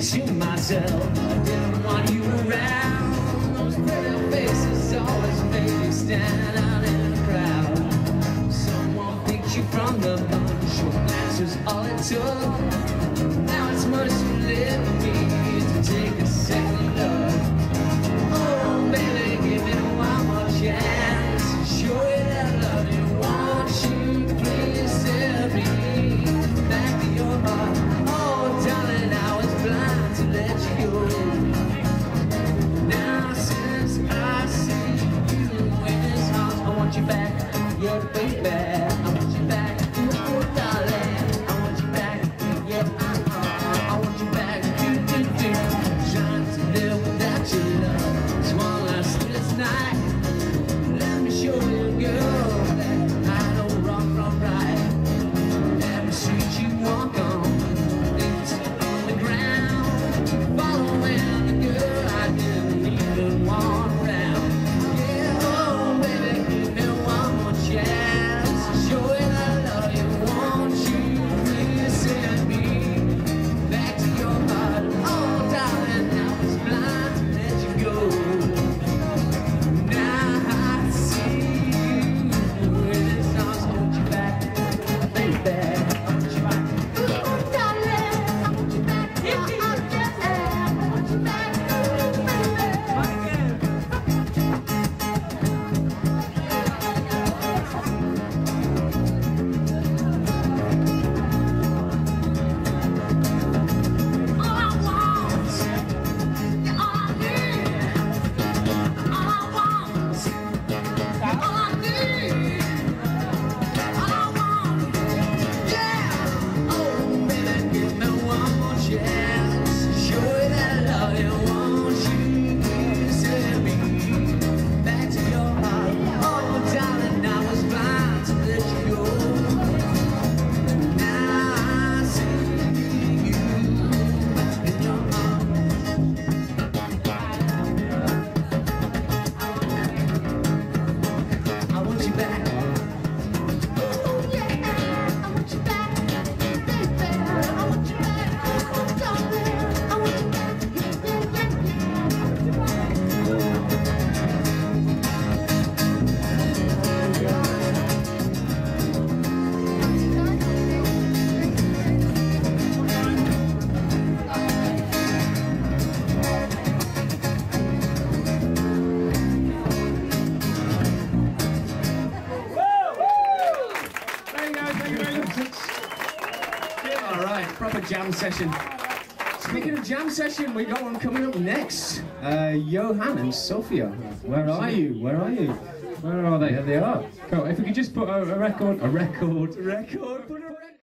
To myself. I didn't want you around. Those pretty faces always made me stand out in the crowd. Someone picked you from the bunch. Your glance was all it took. Thank you. a jam session. Speaking of jam session, we got one coming up next. Uh, Johan and Sophia. Where are you? Where are you? Where are they? There they are. Cool. If we could just put a, a record, a record, record,